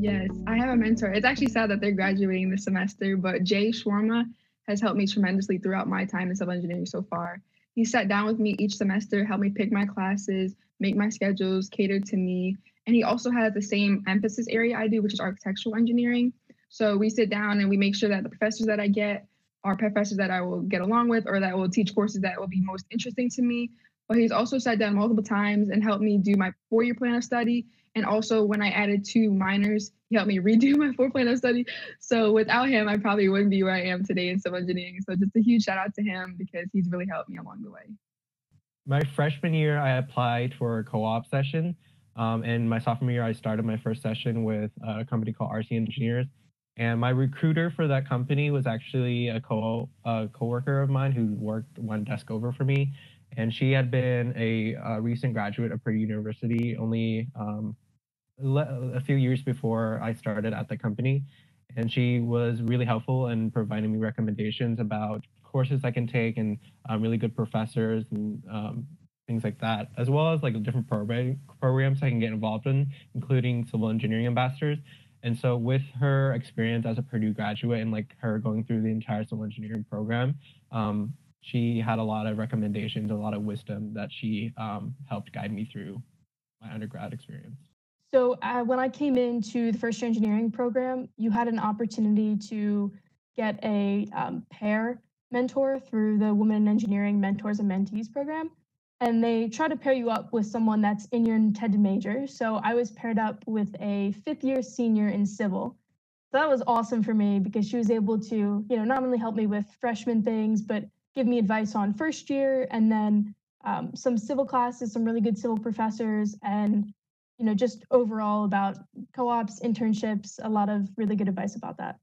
Yes, I have a mentor. It's actually sad that they're graduating this semester, but Jay Sharma has helped me tremendously throughout my time in civil engineering so far. He sat down with me each semester, helped me pick my classes, make my schedules, cater to me. And he also has the same emphasis area I do, which is architectural engineering. So we sit down and we make sure that the professors that I get are professors that I will get along with or that will teach courses that will be most interesting to me. But he's also sat down multiple times and helped me do my four year plan of study. And also, when I added two minors, he helped me redo my four plan of study. So without him, I probably wouldn't be where I am today in civil engineering. So just a huge shout out to him because he's really helped me along the way. My freshman year, I applied for a co op session. Um, and my sophomore year, I started my first session with a company called RC Engineers. And my recruiter for that company was actually a co a coworker of mine who worked one desk over for me and she had been a, a recent graduate of Purdue University only um, a few years before I started at the company. And she was really helpful in providing me recommendations about courses I can take and um, really good professors and um, things like that, as well as like different program, programs I can get involved in, including civil engineering ambassadors. And so with her experience as a Purdue graduate and like her going through the entire civil engineering program, um, she had a lot of recommendations, a lot of wisdom that she um, helped guide me through my undergrad experience. So uh, when I came into the first year engineering program, you had an opportunity to get a um, pair mentor through the Women in Engineering Mentors and Mentees program. And they try to pair you up with someone that's in your intended major. So I was paired up with a fifth year senior in civil. So that was awesome for me because she was able to, you know, not only help me with freshman things, but give me advice on first year and then um, some civil classes, some really good civil professors, and you know just overall about co-ops, internships, a lot of really good advice about that.